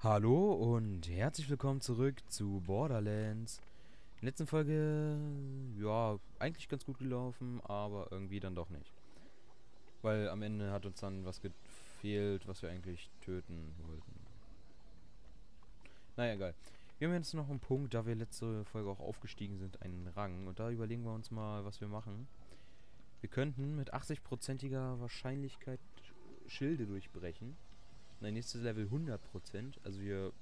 Hallo und herzlich willkommen zurück zu Borderlands. In der letzten Folge, ja, eigentlich ganz gut gelaufen, aber irgendwie dann doch nicht. Weil am Ende hat uns dann was gefehlt, was wir eigentlich töten wollten. Naja, egal. Wir haben jetzt noch einen Punkt, da wir letzte Folge auch aufgestiegen sind, einen Rang. Und da überlegen wir uns mal, was wir machen. Wir könnten mit 80%iger Wahrscheinlichkeit Schilde durchbrechen. Nein, nächstes Level 100%. Also wir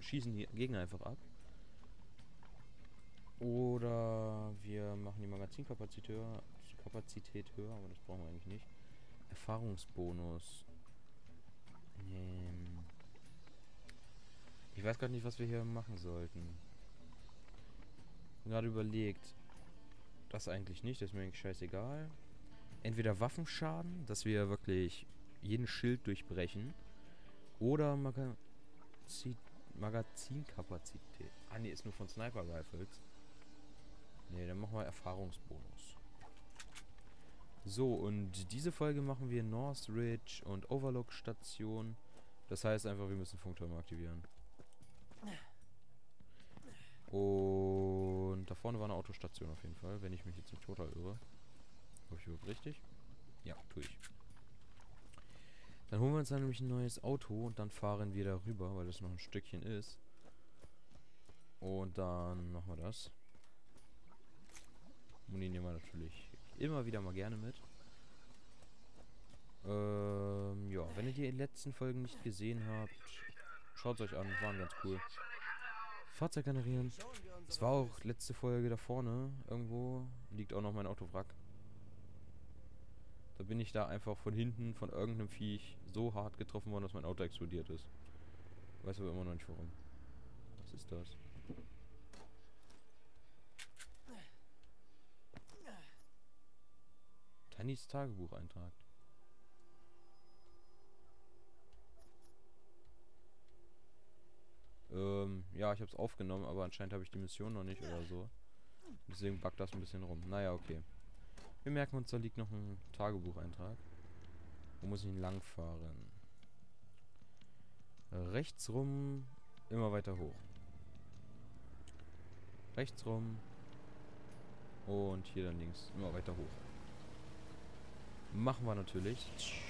schießen die Gegner einfach ab. Oder wir machen die Magazinkapazität höher, Kapazität höher, aber das brauchen wir eigentlich nicht. Erfahrungsbonus. Ähm ich weiß gar nicht, was wir hier machen sollten. Gerade überlegt. Das eigentlich nicht, das ist mir eigentlich scheißegal. Entweder Waffenschaden, dass wir wirklich jeden Schild durchbrechen. Oder Magazin Magazinkapazität. Ah ne, ist nur von Sniper Rifles. Ne, dann machen wir Erfahrungsbonus. So, und diese Folge machen wir North Ridge und Overlook Station. Das heißt einfach, wir müssen Funktürme aktivieren. Und da vorne war eine Autostation auf jeden Fall, wenn ich mich jetzt nicht total irre. Habe ich überhaupt richtig? Ja, tue ich. Dann holen wir uns dann nämlich ein neues Auto und dann fahren wir darüber, weil das noch ein Stückchen ist. Und dann machen wir das. Muni nehmen wir natürlich immer wieder mal gerne mit. Ähm, ja, wenn ihr die letzten Folgen nicht gesehen habt, schaut es euch an, waren ganz cool. Fahrzeug generieren. Es war auch letzte Folge da vorne irgendwo. Liegt auch noch mein Autowrack. Da bin ich da einfach von hinten von irgendeinem Viech so hart getroffen worden, dass mein Auto explodiert ist. Weiß aber immer noch nicht warum. Was ist das? Tannys Tagebucheintrag. Ähm, ja, ich habe es aufgenommen, aber anscheinend habe ich die Mission noch nicht oder so. Deswegen backt das ein bisschen rum. Naja, okay. Wir merken uns, da liegt noch ein Tagebucheintrag. Wo muss ich lang fahren? Rechts rum, immer weiter hoch. Rechts rum. Und hier dann links, immer weiter hoch. Machen wir natürlich. Ich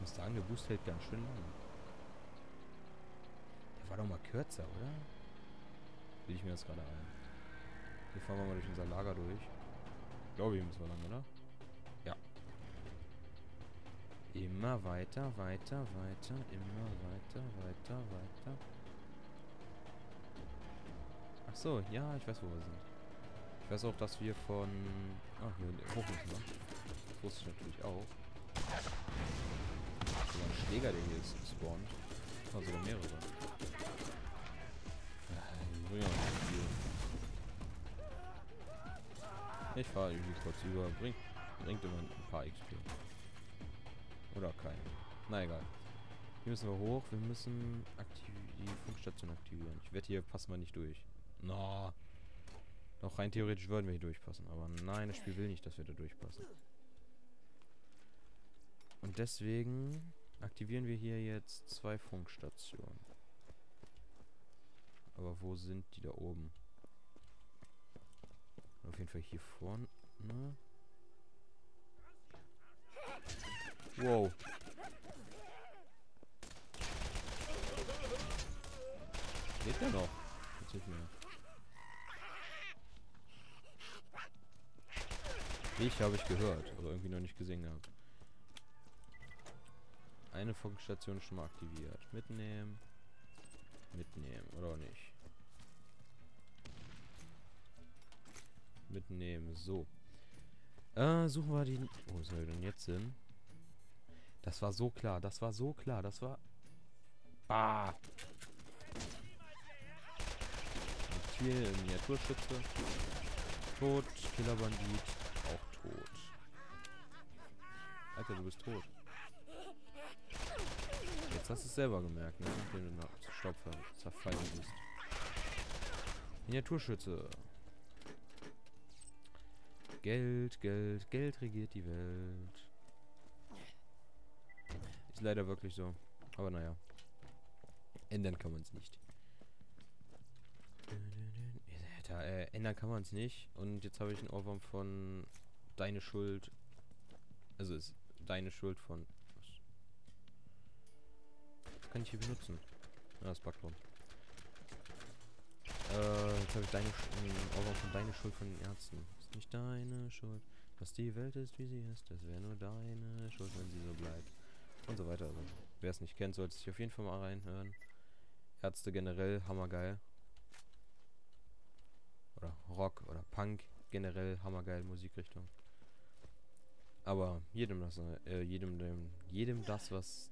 muss sagen, der Boost hält ganz schön lang. Der war doch mal kürzer, oder? Will ich mir das gerade ein. Hier fahren wir mal durch unser Lager durch. Glaube ich, müssen wir lang, oder? Ja. Immer weiter, weiter, weiter, immer weiter, weiter, weiter. Ach so, ja, ich weiß, wo wir sind. Ich weiß auch, dass wir von... Ah, hier hoch müssen wir. Das wusste ich natürlich auch. Sogar ein Schläger, der hier ist, spawnt. Ah, sogar mehrere. Ja, ja, Ich fahre irgendwie kurz über. Bringt, bringt immer ein paar XP. Oder kein. Na egal. Hier müssen wir hoch. Wir müssen die Funkstation aktivieren. Ich wette, hier passen wir nicht durch. Na. No. Doch rein theoretisch würden wir hier durchpassen. Aber nein, das Spiel will nicht, dass wir da durchpassen. Und deswegen aktivieren wir hier jetzt zwei Funkstationen. Aber wo sind die da oben? Auf jeden Fall hier vorne. Wow. Lebt er noch? Ich habe ich gehört, aber irgendwie noch nicht gesehen gehabt. Eine Funkstation schon mal aktiviert. Mitnehmen. Mitnehmen, oder nicht? Mitnehmen. So. Äh, suchen wir die... Wo soll denn jetzt hin? Das war so klar. Das war so klar. Das war... Ah! Ziel, Miniaturschütze. Tot. Killerbandit. Auch tot. Alter, du bist tot. Jetzt hast du es selber gemerkt, ne? Nachdem du nach Staub zerfallen bist. Miniaturschütze. Geld, Geld, Geld regiert die Welt. Ist leider wirklich so. Aber naja. Ändern kann man es nicht. Da, äh, ändern kann man es nicht. Und jetzt habe ich einen Ohrwurm von Deine Schuld. Also ist Deine Schuld von... Was? Das kann ich hier benutzen. Ah, das Backbaum. Äh, jetzt habe ich deine Sch einen Ohrwurm von Deine Schuld von den Ärzten. Ist nicht deine Schuld. Was die Welt ist, wie sie ist, das wäre nur deine Schuld, wenn sie so bleibt. Und so weiter. Also, wer es nicht kennt, sollte sich auf jeden Fall mal reinhören. Ärzte generell, hammergeil. Oder Rock oder Punk generell, hammergeil Musikrichtung. Aber jedem das, äh, jedem, dem, jedem das, was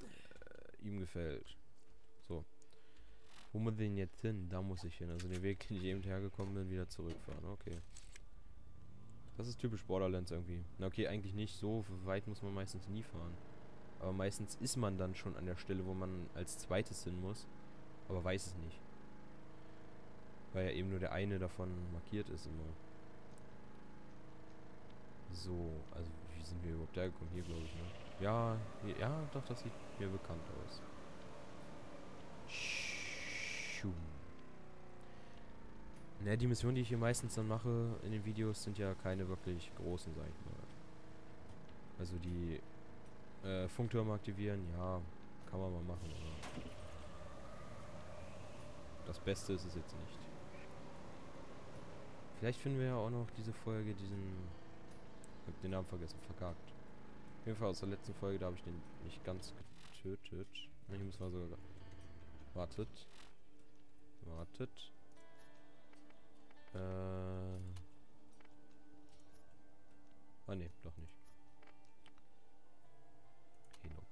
äh, ihm gefällt. Wo muss denn jetzt hin? Da muss ich hin. Also den Weg, den ich eben hergekommen bin, wieder zurückfahren. Okay. Das ist typisch Borderlands irgendwie. Na okay, eigentlich nicht. So weit muss man meistens nie fahren. Aber meistens ist man dann schon an der Stelle, wo man als zweites hin muss. Aber weiß es nicht. Weil ja eben nur der eine davon markiert ist immer. So, also wie sind wir überhaupt hergekommen? Hier glaube ich, ne? Ja, ja, doch, das sieht mir bekannt aus. Schum. Ne, die Missionen, die ich hier meistens dann mache in den Videos, sind ja keine wirklich großen, sag ich mal. Also die äh, Funktürme aktivieren, ja, kann man mal machen, aber das Beste ist es jetzt nicht. Vielleicht finden wir ja auch noch diese Folge, diesen, ich hab den Namen vergessen, verkackt. Auf jeden Fall aus der letzten Folge, da habe ich den nicht ganz getötet. Ich muss mal sogar, wartet, wartet. Äh. Ah ne, doch nicht. Helob.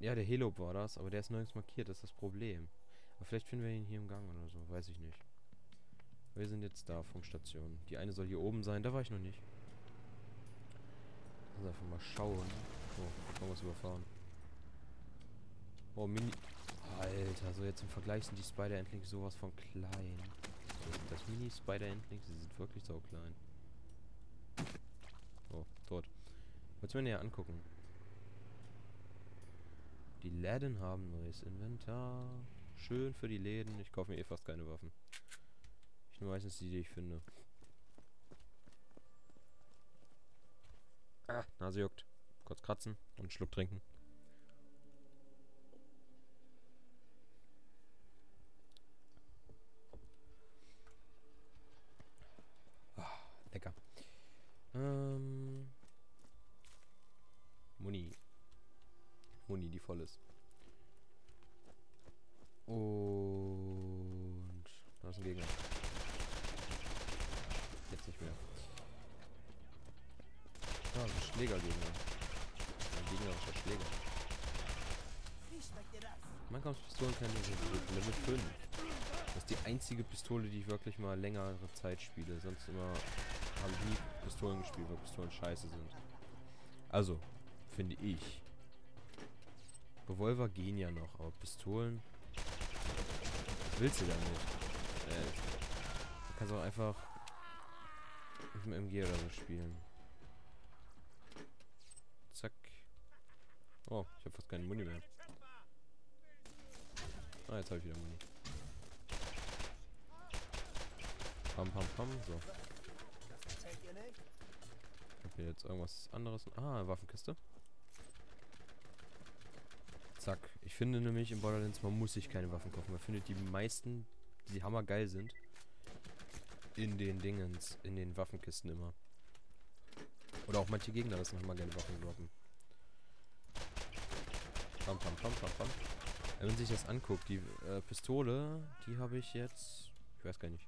Ja, der Helob war das, aber der ist nirgends markiert, das ist das Problem. Aber vielleicht finden wir ihn hier im Gang oder so, weiß ich nicht. Wir sind jetzt da, Funkstation. Die eine soll hier oben sein, da war ich noch nicht. Also einfach mal schauen. Oh, kann es überfahren. Oh, Mini... Alter, so jetzt im Vergleich sind die Spider-Endlings sowas von klein. Das Mini-Spider-Endlings, die sind wirklich so klein. Oh, tot. Wollt's mir näher angucken. Die Läden haben neues Inventar. Schön für die Läden. Ich kaufe mir eh fast keine Waffen. Ich nur meistens die, die ich finde. Ah, Nase juckt. Kurz kratzen und einen Schluck trinken. Lecker. Ähm. Muni. Muni, die voll ist. Und da ist ein Gegner. Jetzt nicht mehr. Ah, ein Schlägergegner. Ein gegnerischer Schläger. Manchmal Pistolen keine Level 5. Das ist die einzige Pistole, die ich wirklich mal längere Zeit spiele. Sonst immer habe ich nie Pistolen gespielt, weil Pistolen scheiße sind. Also, finde ich. Revolver gehen ja noch, aber Pistolen. Was willst du damit? Äh, du kannst auch einfach mit dem MG oder so spielen. Zack. Oh, ich habe fast keinen Muni mehr. Ah, jetzt habe ich wieder Muni. Pam, pam, pam. So. Okay, jetzt irgendwas anderes. Ah, Waffenkiste. Zack. Ich finde nämlich in Borderlands, man muss sich keine Waffen kaufen. Man findet die meisten, die hammergeil sind, in den Dingens, in den Waffenkisten immer. Oder auch manche Gegner lassen hammergeile Waffen droppen. Pam, pam, pam, pam, pam. Wenn man sich das anguckt, die äh, Pistole, die habe ich jetzt, ich weiß gar nicht,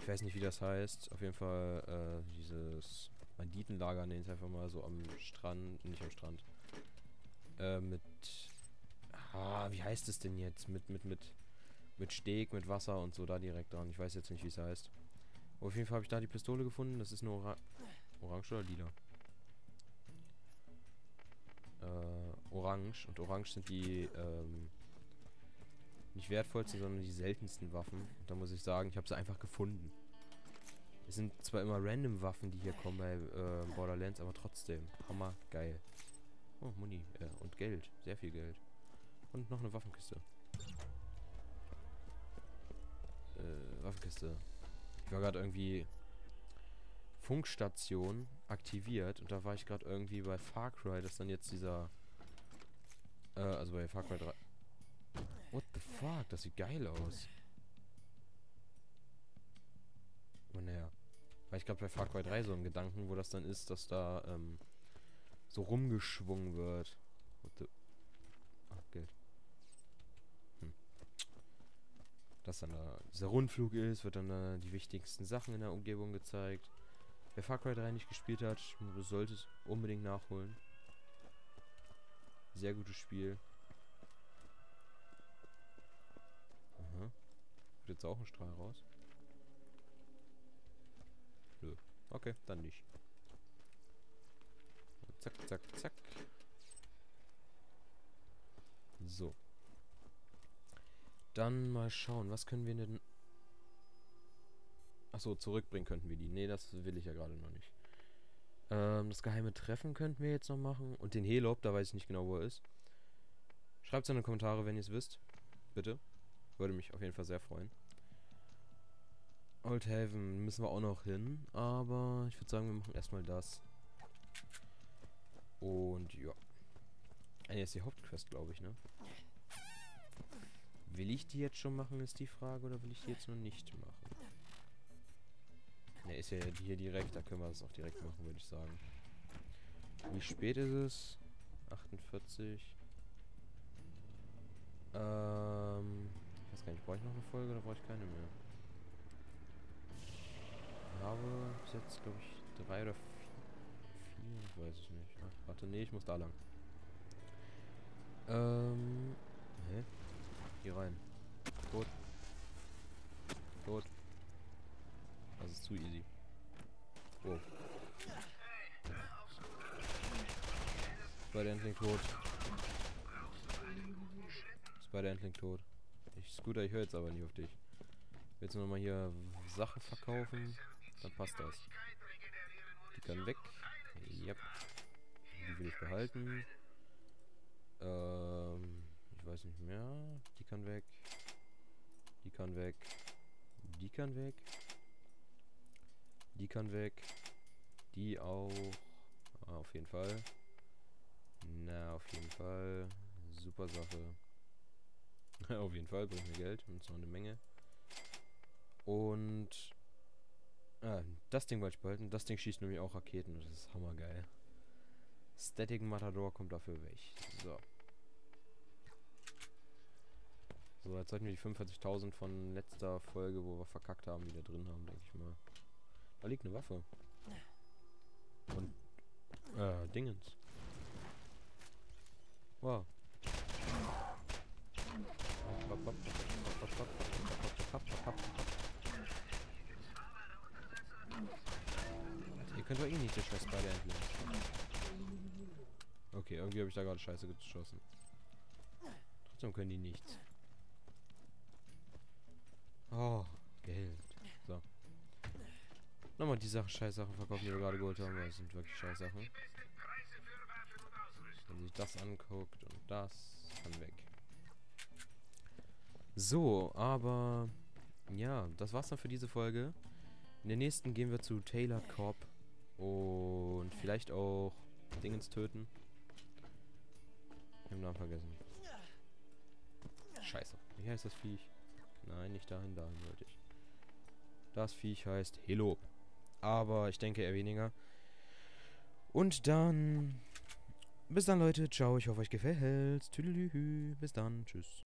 ich weiß nicht, wie das heißt. Auf jeden Fall äh, dieses Banditenlager, nenne ich einfach mal so am Strand, nicht am Strand. Äh, mit. Ah, wie heißt es denn jetzt? Mit, mit, mit. Mit Steg, mit Wasser und so da direkt dran. Ich weiß jetzt nicht, wie es heißt. Aber auf jeden Fall habe ich da die Pistole gefunden. Das ist eine Ora Orange oder lila? Äh, orange. Und orange sind die, ähm, nicht wertvollsten, sondern die seltensten Waffen. Und da muss ich sagen, ich habe sie einfach gefunden. Es sind zwar immer random Waffen, die hier kommen bei äh, Borderlands, aber trotzdem. Hammer geil. Oh, Muni. Äh, und Geld. Sehr viel Geld. Und noch eine Waffenkiste. Äh, Waffenkiste. Ich war gerade irgendwie Funkstation aktiviert und da war ich gerade irgendwie bei Far Cry, dass dann jetzt dieser äh, also bei Far Cry 3 What the fuck, das sieht geil aus. Oh naja. Weil ich glaube bei Far Cry 3 so ein Gedanken, wo das dann ist, dass da ähm, so rumgeschwungen wird. What the Ach, Geld. Hm. Dass dann da dieser Rundflug ist, wird dann da die wichtigsten Sachen in der Umgebung gezeigt. Wer Far Cry 3 nicht gespielt hat, sollte es unbedingt nachholen. Sehr gutes Spiel. Aha. Wird jetzt auch ein Strahl raus? Okay, dann nicht. Zack, zack, zack. So. Dann mal schauen, was können wir denn Achso, zurückbringen könnten wir die. Nee, das will ich ja gerade noch nicht. Ähm, das geheime Treffen könnten wir jetzt noch machen. Und den Helob, da weiß ich nicht genau, wo er ist. Schreibt es in die Kommentare, wenn ihr es wisst. Bitte. Würde mich auf jeden Fall sehr freuen. Old Haven müssen wir auch noch hin. Aber ich würde sagen, wir machen erstmal das. Und ja. Eine ist die Hauptquest, glaube ich, ne? Will ich die jetzt schon machen, ist die Frage, oder will ich die jetzt noch nicht machen? Ne, ist ja hier direkt, da können wir das auch direkt machen, würde ich sagen. Wie spät ist es? 48. Ähm, ich weiß gar nicht, brauche ich noch eine Folge oder brauche ich keine mehr? Ich habe bis jetzt, glaube ich, drei oder vier, ich weiß es nicht. Ach, warte, nee, ich muss da lang. Ähm, hä? Hier rein. Tot. Tot. Das ist zu easy. Oh. Spider-Entling tot. Spider-Entling tot. Ich, Scooter, ich höre jetzt aber nicht auf dich. Ich will jetzt nochmal hier Sachen verkaufen. Dann passt das. Die kann weg. Yep. Die will ich behalten. Ähm, ich weiß nicht mehr. Die kann weg. Die kann weg. Die kann weg. Die kann weg. Die auch. Ah, auf jeden Fall. Na, auf jeden Fall. Super Sache. auf jeden Fall, bringt mir Geld und zwar eine Menge. Und ah, das Ding wollte ich behalten. Das Ding schießt nämlich auch Raketen. Das ist hammergeil. Static Matador kommt dafür weg. So. So, jetzt sollten wir die 45.000 von letzter Folge, wo wir verkackt haben, wieder drin haben, denke ich mal. Da liegt eine Waffe. Und, äh, Dingens. Wow. Ihr könnt doch eh nicht der Scheiß bei der entlang. Okay, irgendwie habe ich da gerade Scheiße geschossen. Trotzdem können die nichts. Oh, Geld. So. Nochmal die Sachen, Scheißsachen verkaufen, die wir gerade geholt haben, weil es sind wirklich Scheißsachen. Wenn sich das anguckt und das, dann weg. So, aber ja, das war's dann für diese Folge. In der nächsten gehen wir zu Taylor Corp und vielleicht auch Dingens töten. Ich hab den Namen vergessen. Scheiße. Wie heißt das Viech? Nein, nicht dahin, dahin wollte ich. Das Viech heißt Hello. Aber ich denke eher weniger. Und dann... Bis dann, Leute. Ciao. Ich hoffe, euch gefällt. Tüdelühü. Bis dann. Tschüss.